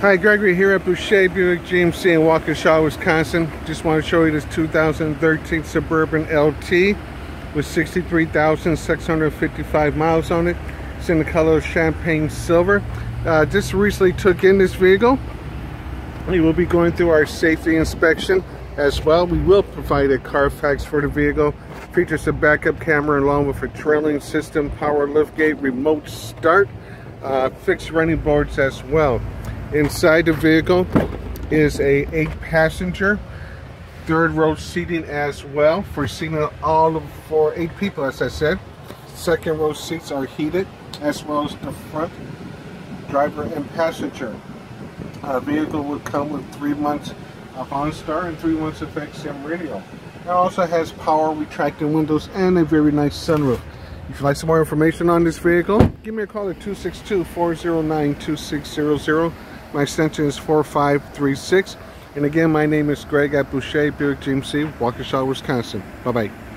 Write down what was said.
Hi, Gregory here at Boucher Buick GMC in Waukesha, Wisconsin. Just want to show you this 2013 Suburban LT with 63,655 miles on it. It's in the color of champagne silver. Uh, just recently took in this vehicle. We will be going through our safety inspection as well. We will provide a Carfax for the vehicle. Features a backup camera along with a trailing system, power liftgate, remote start, uh, fixed running boards as well. Inside the vehicle is a eight passenger third row seating as well for seating all of for eight people as I said. Second row seats are heated as well as the front driver and passenger. Vehicle would come with three months of OnStar and three months of XM radio. It also has power retracting windows and a very nice sunroof. If you'd like some more information on this vehicle, give me a call at 262-409-2600. My extension is 4536. And again, my name is Greg at Boucher Buick GMC, Waukesha, Wisconsin. Bye-bye.